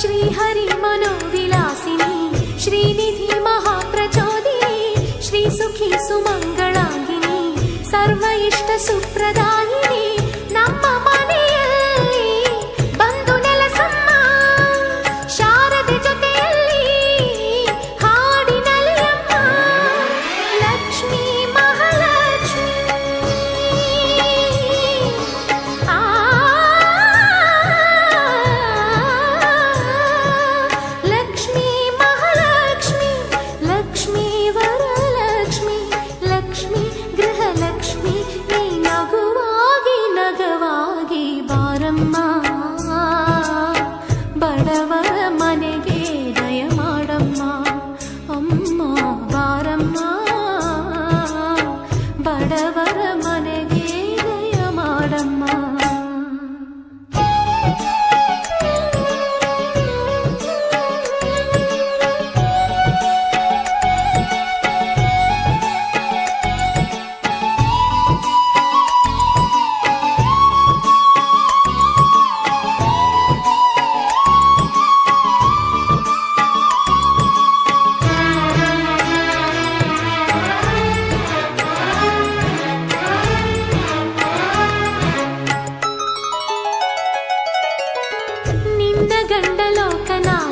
श्रीहरिमनोविलासिनी श्रीनिधि महाप्रचोदिनी श्रीसुखी सुमङ्गलाङ्गिनी सर्व इष्ट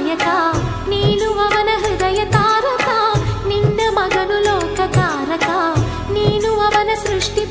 ಕಾಯಕ ನೀನು ಅವನ ಹೃದಯ ತಾರಕ ನಿನ್ನ ಮಗನು ಲೋಕ ತಾರಕ ನೀನು ಅವನ ಸೃಷ್ಟಿ